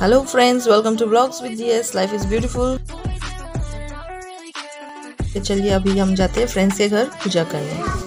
Hello friends welcome to blogs with GS life is beautiful चलिए, अभी हम जाते हैं फ्रेंड्स के घर पूजा करने।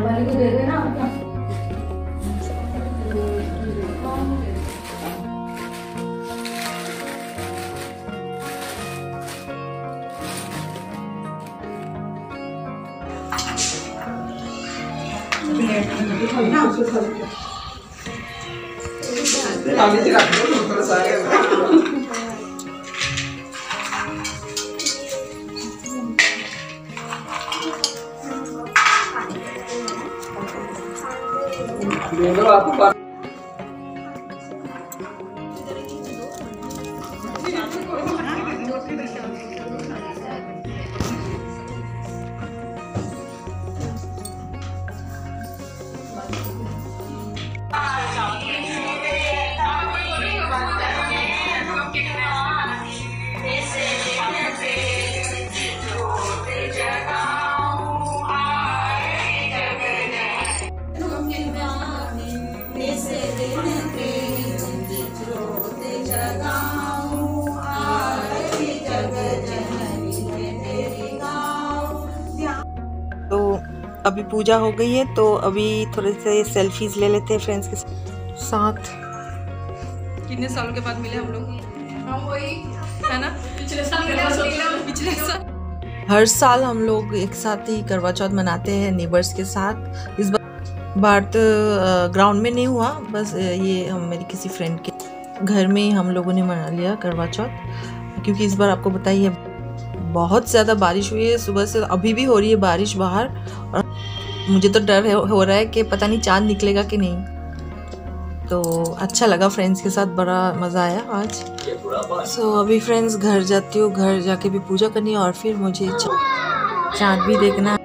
वाले को दे देना आपको Di 吧，不管 तो अभी पूजा हो गई है तो अभी थोड़े से सेल्फीज ले लेते हैं फ्रेंड्स के साथ। कितने सालों के बाद मिले हम लोग? हम वही है ना? पिछले साल पिछले साल। हर साल हम लोग एक साथ ही करवा चौथ मनाते हैं नेबर्स के साथ। इस बार तो ग्राउंड में नहीं हुआ बस ये हम मेरी किसी फ्रेंड के घर में हम लोगों ने मना लिया करवा चौथ क्योंकि इस बार आपको बताइए बहुत ज़्यादा बारिश हुई है सुबह से अभी भी हो रही है बारिश बाहर और मुझे तो डर हो रहा है कि पता नहीं चाँद निकलेगा कि नहीं। तो अच्छा लगा फ्रेंड्स के साथ बड़ा मज़ा आया आज। सो so, अभी फ्रेंड्स घर जाती हूँ घर जाके भी पूजा करनी और फिर मुझे चाँद भी देखना